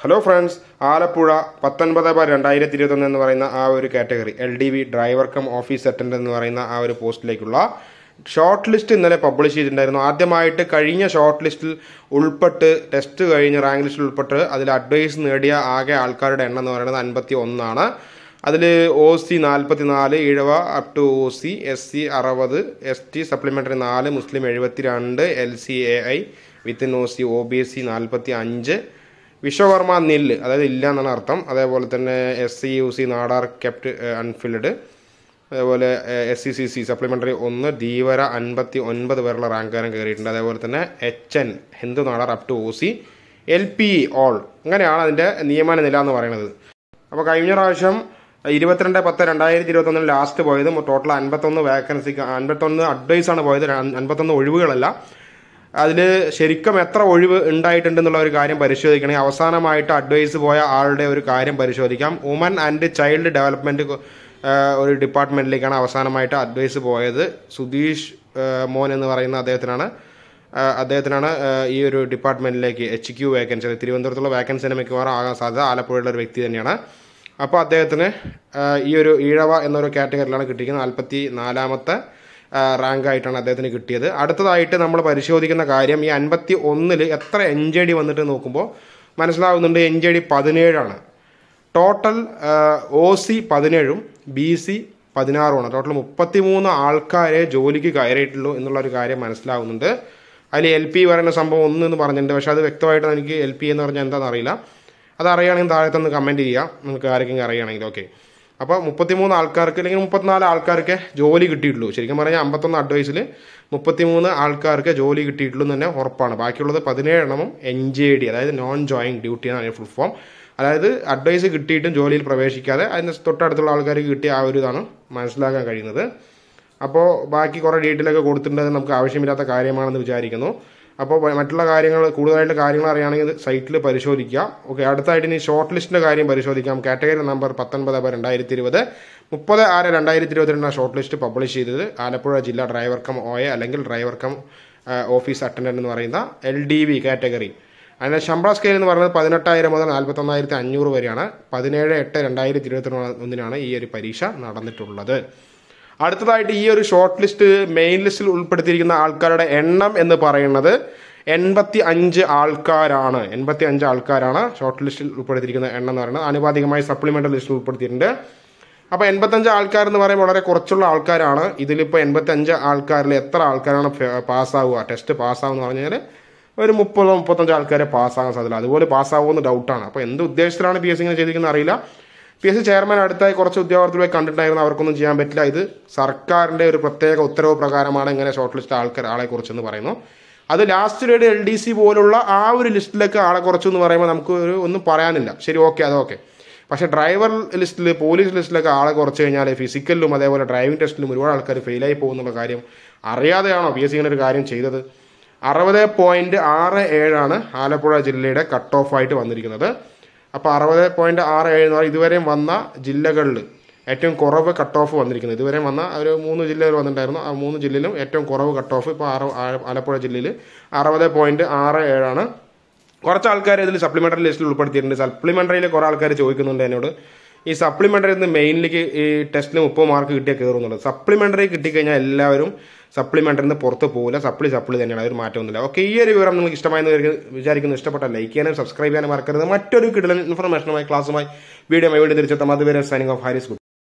Hello friends Alappuzha പത്തൊൻപത് bar രണ്ടായിരത്തി ഇരുപത്തൊന്ന് എന്ന് പറയുന്ന ആ ഒരു category L D V driver cum office attend എന്ന് പറയുന്ന ആ ഒരു പോസ്റ്റിലേക്കുള്ള ഷോർട്ട് ലിസ്റ്റ് ഇന്നലെ പബ്ലിഷ് ചെയ്തിട്ടുണ്ടായിരുന്നു. ആദ്യമായിട്ട് കഴിഞ്ഞ ഷോർട്ട് ലിസ്റ്റിൽ ഉൾപ്പെട്ട് ടെസ്റ്റ് കഴിഞ്ഞ് റാങ്ക് ലിസ്റ്റിൽ ഉൾപ്പെട്ട് അതിൽ അഡ്വൈസ് നേടിയ ആകെ ആൾക്കാരുടെ എണ്ണം എന്ന് പറയുന്നത് അൻപത്തി ഒന്നാണ് അതിൽ ഒ സി നാൽപ്പത്തി നാല് Ezhava up to O C S C അറുപത് എസ് ടി സപ്ലിമെന്ററി നാല് മുസ്ലിം എഴുപത്തി രണ്ട് L C A I within O C O B S C നാൽപ്പത്തി അഞ്ച് വിശ്വകർമ്മ നെല്ല് അതായത് ഇല്ല എന്നാണ് അർത്ഥം. അതേപോലെ തന്നെ S C U C Nadar kept unfilled. അതേപോലെ S C C C supplementary ഒന്ന് ധീവര അൻപത്തി ഒൻപത് പേരുള്ള റാങ്കുകാരൻ കയറിയിട്ടുണ്ട്. അതേപോലെ തന്നെ H N Hindu Nadar up to O C L P all അങ്ങനെയാണ് അതിന്റെ നിയമന നില എന്ന് പറയുന്നത്. അപ്പോൾ കഴിഞ്ഞ പ്രാവശ്യം ഇരുപത്തിരണ്ട് പത്ത് രണ്ടായിരത്തി ഇരുപത്തൊന്നിൽ ലാസ്റ്റ് പോയത് ടോട്ടൽ അൻപത്തൊന്ന് വേക്കൻസിക്ക് അൻപത്തൊന്ന് അഡ്വൈസാണ് പോയത് അൻപത്തൊന്ന് ഒഴിവുകളല്ല. അതിൽ ശരിക്കും എത്ര ഒഴിവ് ഉണ്ടായിട്ടുണ്ടെന്നുള്ള ഒരു കാര്യം പരിശോധിക്കണമെങ്കിൽ അവസാനമായിട്ട് അഡ്വൈസ് പോയ ആളുടെ ഒരു കാര്യം പരിശോധിക്കാം. വുമൻ ആൻഡ് ചൈൽഡ് ഡെവലപ്മെന്റ് ഒരു ഡിപ്പാർട്ട്മെന്റിലേക്കാണ് അവസാനമായിട്ട് അഡ്വൈസ് പോയത്. സുധീഷ് മോൻ എന്ന് പറയുന്ന അദ്ദേഹത്തിനാണ്. അദ്ദേഹത്തിനാണ് ഈ ഒരു ഡിപ്പാർട്ട്മെന്റിലേക്ക് എച്ച് ക്യു വേക്കൻസി തിരുവനന്തപുരത്തുള്ള വേക്കൻസിനെ മിക്കവാറും ആകാൻ സാധ്യത ആലപ്പുഴയുള്ള ഒരു വ്യക്തി തന്നെയാണ്. അപ്പോൾ അദ്ദേഹത്തിന് ഈ ഒരു ഈഴവ എന്നൊരു കാറ്റഗറിയിലാണ് കിട്ടിയിരിക്കുന്നത്. നാൽപ്പത്തി നാലാമത്തെ റാങ്ക് ആയിട്ടാണ് അദ്ദേഹത്തിന് കിട്ടിയത്. അടുത്തതായിട്ട് നമ്മൾ പരിശോധിക്കുന്ന കാര്യം ഈ അൻപത്തി ഒന്നിൽ എത്ര എൻ ജെ ഡി വന്നിട്ട് നോക്കുമ്പോൾ മനസ്സിലാവുന്നുണ്ട് എൻ ജെ ഡി പതിനേഴാണ്. ടോട്ടൽ ഒ സി പതിനേഴും ബി സി പതിനാറുമാണ്. ടോട്ടൽ മുപ്പത്തി മൂന്ന് ആൾക്കാരെ ജോലിക്ക് കയറിയിട്ടുള്ളൂ എന്നുള്ള ഒരു കാര്യം മനസ്സിലാവുന്നുണ്ട്. അതിൽ എൽ പി പറയുന്ന സംഭവം ഒന്ന് എന്ന് പറഞ്ഞിട്ടുണ്ട്. പക്ഷേ അത് വ്യക്തമായിട്ട് എനിക്ക് എൽ പി എന്ന് പറഞ്ഞാൽ എന്താണെന്ന് അറിയില്ല. അത് അറിയുകയാണെങ്കിൽ താഴെ തന്നെ കമന്റ് ചെയ്യാം നിങ്ങൾക്ക് ആരെങ്കിലും അറിയുകയാണെങ്കിൽ ഓക്കെ അപ്പോൾ മുപ്പത്തിമൂന്ന് ആൾക്കാർക്ക് അല്ലെങ്കിൽ മുപ്പത്തിനാല് ആൾക്കാർക്ക് ജോലി കിട്ടിയിട്ടുള്ളൂ. ശരിക്കും പറഞ്ഞാൽ അമ്പത്തൊന്ന് അഡ്വൈസിൽ മുപ്പത്തിമൂന്ന് ആൾക്കാർക്ക് ജോലി കിട്ടിയിട്ടുള്ളൂ എന്ന് തന്നെ ഉറപ്പാണ്. ബാക്കിയുള്ളത് പതിനേഴെണ്ണമും എൻ ജെ ഡി അതായത് നോൺ ജോയിങ് ഡ്യൂട്ടി എന്നാണ് ഫുൾ ഫോം അതായത് അഡ്വൈസ് കിട്ടിയിട്ടും ജോലിയിൽ പ്രവേശിക്കാതെ അതിന് തൊട്ടടുത്തുള്ള ആൾക്കാർക്ക് കിട്ടിയ ആ ഒരു ഇതാണ് മനസ്സിലാക്കാൻ കഴിയുന്നത്. അപ്പോൾ ബാക്കി കുറേ ഡീറ്റെയിലൊക്കെ കൊടുത്തിട്ടുണ്ടെന്ന് നമുക്ക് ആവശ്യമില്ലാത്ത കാര്യമാണെന്ന് വിചാരിക്കുന്നു. അപ്പോൾ മറ്റുള്ള കാര്യങ്ങൾ കൂടുതലായിട്ട് കാര്യങ്ങൾ അറിയുകയാണെങ്കിൽ സൈറ്റിൽ പരിശോധിക്കാം. ഓക്കെ അടുത്തായിട്ട് ഇനി ഷോർട്ട് ലിസ്റ്റിന്റെ കാര്യം പരിശോധിക്കാം. കാറ്റഗറി നമ്പർ പത്തൊൻപത് രണ്ടായിരത്തി ഇരുപത് മുപ്പത് ആറ് രണ്ടായിരത്തി ഇരുപത്തിരണ്ടാണ് ഷോർട്ട് ലിസ്റ്റ് പബ്ലിഷ് ചെയ്തത്. ആലപ്പുഴ ജില്ലാ ഡ്രൈവർ കം ഓയെ അല്ലെങ്കിൽ ഡ്രൈവർ കം ഓഫീസ് അറ്റൻഡന്റ് എന്ന് പറയുന്ന എൽ ഡി വി കാറ്റഗറി അതിന്റെ ശമ്പള സ്കെയിൽ എന്ന് പറയുന്നത് പതിനെട്ടായിരം മുതൽ നാൽപ്പത്തൊന്നായിരത്തി അഞ്ഞൂറ് വരെയാണ്. പതിനേഴ് എട്ട് രണ്ടായിരത്തി ഇരുപത്തി ഒന്നിനാണ് ഈ ഒരു പരീക്ഷ നടന്നിട്ടുള്ളത്. അടുത്തതായിട്ട് ഈ ഒരു ഷോർട്ട് ലിസ്റ്റ് മെയിൻ ലിസ്റ്റിൽ ഉൾപ്പെടുത്തിയിരിക്കുന്ന ആൾക്കാരുടെ എണ്ണം എന്ന് പറയുന്നത് എൺപത്തി അഞ്ച് ആൾക്കാരാണ്. എൺപത്തി അഞ്ച് ആൾക്കാരാണ് ഷോർട്ട് ലിസ്റ്റിൽ ഉൾപ്പെടുത്തിയിരിക്കുന്ന എണ്ണം എന്ന് പറയുന്നത്. ആനുപാതികമായി സപ്ലിമെന്ററി ലിസ്റ്റിൽ ഉൾപ്പെടുത്തിയിട്ടുണ്ട്. അപ്പോൾ എൺപത്തഞ്ച് ആൾക്കാർ എന്ന് പറയുമ്പോൾ വളരെ കുറച്ചുള്ള ആൾക്കാരാണ്. ഇതിലിപ്പോൾ എൺപത്തഞ്ച് ആൾക്കാരിൽ എത്ര ആൾക്കാരാണ് പാസ്സാവുക? ടെസ്റ്റ് പാസ്സാവുമെന്ന് പറഞ്ഞു കഴിഞ്ഞാൽ ഒരു മുപ്പതോ മുപ്പത്തഞ്ചോ ആൾക്കാരെ പാസ്സാകാൻ സാധ്യത അതുപോലെ പാസ്സാവുമെന്ന് ഡൗട്ടാണ് അപ്പോൾ എന്ത് ഉദ്ദേശത്തിലാണ് പി എസ് ഇങ്ങനെ ചെയ്തിരിക്കുന്നത് അറിയില്ല. പി എസ് സി ചെയർമാൻ അടുത്തായി കുറച്ച് ഉദ്യോഗാർത്ഥികളെ കണ്ടിട്ടുണ്ടായിരുന്നു. അവർക്കൊന്നും ചെയ്യാൻ പറ്റില്ല. ഇത് സർക്കാരിന്റെ ഒരു പ്രത്യേക ഉത്തരവ് പ്രകാരമാണ് ഇങ്ങനെ ഷോർട്ട് ലിസ്റ്റ് ആൾക്കാർ ആളെ കുറിച്ചെന്ന് പറയുന്നു. അത് ലാസ്റ്റ് ഒരു എൽ ഡി സി പോലുള്ള ആ ഒരു ലിസ്റ്റിലേക്ക് ആളെ കുറച്ചു എന്ന് പറയുമ്പോൾ നമുക്ക് ഒരു ഒന്നും പറയാനില്ല. ശരി ഓക്കെ അത് ഓക്കെ പക്ഷേ ഡ്രൈവർ ലിസ്റ്റിൽ പോലീസ് ലിസ്റ്റിലൊക്കെ ആളെ കുറച്ച് കഴിഞ്ഞാൽ ഫിസിക്കലിലും അതേപോലെ ഡ്രൈവിംഗ് ടെസ്റ്റിലും ഒരുപാട് ആൾക്കാർ ഫെയിലായി പോകുന്നുള്ള കാര്യം അറിയാതെയാണോ പി എസ് സി ഇങ്ങനെ ഒരു കാര്യം ചെയ്തത്? അറുപത് പോയിന്റ് ആറ് ഏഴാണ് ആലപ്പുഴ ജില്ലയുടെ കട്ട് ഓഫ് ആയിട്ട് വന്നിരിക്കുന്നത്. അപ്പോൾ അറുപത് പോയിന്റ് ആറ് ഏഴ് എന്ന് പറഞ്ഞാൽ ഇതുവരെയും വന്ന ജില്ലകളിൽ ഏറ്റവും കുറവ് കട്ട് ഓഫ് വന്നിരിക്കുന്നത്. ഇതുവരെ വന്ന ഒരു മൂന്ന് ജില്ലകൾ വന്നിട്ടുണ്ടായിരുന്നു. ആ മൂന്ന് ജില്ലയിലും ഏറ്റവും കുറവ് കട്ട് ഓഫ് ഇപ്പോൾ ആറ് ആലപ്പുഴ ജില്ലയിൽ അറുപത് പോയിന്റ് ആറ് ഏഴാണ് കുറച്ച് ആൾക്കാർ ഇതിൽ സപ്ലിമെന്ററി ലിസ്റ്റിൽ ഉൾപ്പെടുത്തിയിട്ടുണ്ട്. സപ്ലിമെന്ററിയിൽ കുറേ ആൾക്കാർ ചോദിക്കുന്നുണ്ട് എന്നോട്. ഈ സപ്ലിമെന്ററിയിൽ നിന്ന് മെയിനിലേക്ക് ഈ ടെസ്റ്റിന് മുപ്പത് മാർക്ക് കിട്ടിയാൽ കയറുന്നുള്ളത് സപ്ലിമെന്ററി കിട്ടിക്കഴിഞ്ഞാൽ എല്ലാവരും സപ്ലിമെന്ററിൽ നിന്ന് പുറത്ത് പോകില്ല സപ്ലി സപ്ലി തന്നെയാണ്. അതൊരു മാറ്റമൊന്നുമില്ല ഓക്കെ ഈ ഒരു വിവരം നിങ്ങൾക്ക് ഇഷ്ടമായെന്ന് വിചാരിക്കുന്നു. ഇഷ്ടപ്പെട്ട ലൈക്ക് ചെയ്യാനും സബ്സ്ക്രൈബ് ചെയ്യാനും മറക്കരുത്. മറ്റൊരു കിടലൻ ഇൻഫർമേഷനുമായി ക്ലാസ്സുമായി വീഡിയോ വീണ്ടും തിരിച്ചെത്താം. അതുവരെ സൈനിങ് ഓഫ് ഹാരിസ്